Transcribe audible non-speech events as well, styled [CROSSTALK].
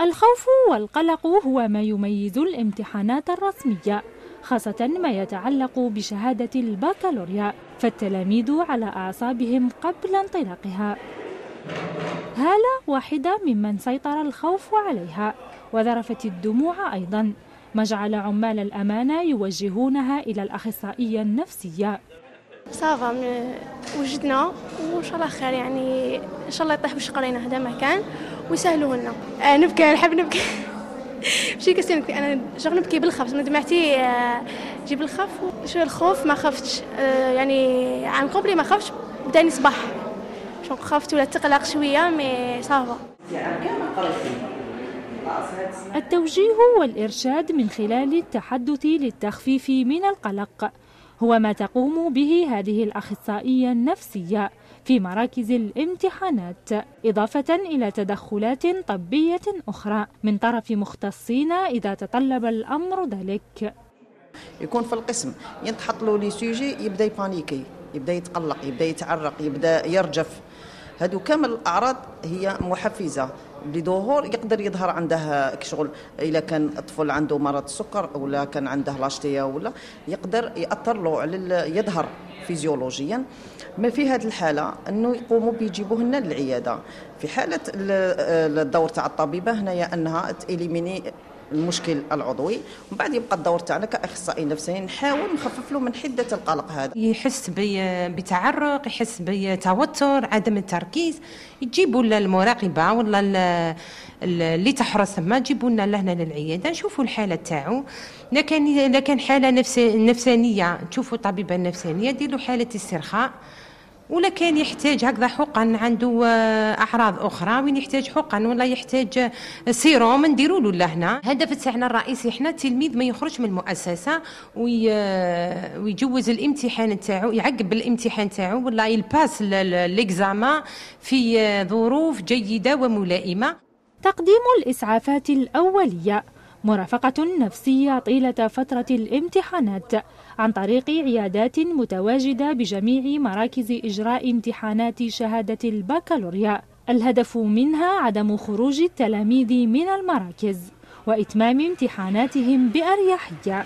الخوف والقلق هو ما يميز الامتحانات الرسمية خاصة ما يتعلق بشهادة البكالوريا فالتلاميذ على أعصابهم قبل انطلاقها. هالة واحدة ممن سيطر الخوف عليها وذرفت الدموع أيضا ما جعل عمال الأمانة يوجهونها إلى الأخصائية النفسية. وجدنا وإن شاء الله خير يعني إن شاء الله يطيح بشقرينا هذا ما كان ويسهلوا لنا آه نبكي نحب نبكي. [LAUGHS] ماشي كاس نبكي. أنا شغل نبكي بالخف. من دمعتي آه جيب الخف شو الخوف. ما خفتش آه يعني عن قبلي ما خفتش. بداني صباح. شو خفت ولا تقلق شوية مي صافا. التوجيه والإرشاد من خلال التحدث للتخفيف من القلق. هو ما تقوم به هذه الأخصائية النفسية في مراكز الامتحانات إضافة إلى تدخلات طبية أخرى من طرف مختصين إذا تطلب الأمر ذلك. يكون في القسم ينتحط له لي سوجي يبدأ يبانيكي يبدأ يتقلق يبدأ يتعرق يبدأ يرجف. هادو كامل الأعراض هي محفزة. بظهور يقدر يظهر عنده شغل اذا كان طفل عنده مرض السكر ولا كان عنده لاشتيا ولا يقدر يأثر له على يظهر فيزيولوجيا. ما في هذه الحالة؟ إنه يقوموا بيجيبوه لنا للعيادة. في حالة الدور تاع الطبيبة هنايا أنها تإليميني المشكل العضوي. ومن بعد يبقى الدور تاعنا كأخصائي نفسي. نحاول نخفف له من حدة القلق هذا. يحس بتعرق يحس بتوتر عدم التركيز. يجيبوا المراقبة ولا اللي تحرص ما جيبوا لنا لهنا للعيادة. نشوفوا الحالة تاعو. لكن لكن حالة نفسانية تشوفوا طبيبة نفسانية ديروا حالة استرخاء. ولا كان يحتاج هكذا حقن عنده أعراض أخرى. وين يحتاج حقن؟ ولا يحتاج سيروم نديروا له لهنا الهدف تاعنا الرئيسي إحنا التلميذ ما يخرج من المؤسسة ويجوز الامتحان تاعو يعقب الامتحان تاعو ولا يلباس ليكزامان في ظروف جيدة وملائمة. تقديم الإسعافات الأولية. مرافقة نفسية طيلة فترة الامتحانات عن طريق عيادات متواجدة بجميع مراكز إجراء امتحانات شهادة البكالوريا. الهدف منها عدم خروج التلاميذ من المراكز وإتمام امتحاناتهم بأريحية.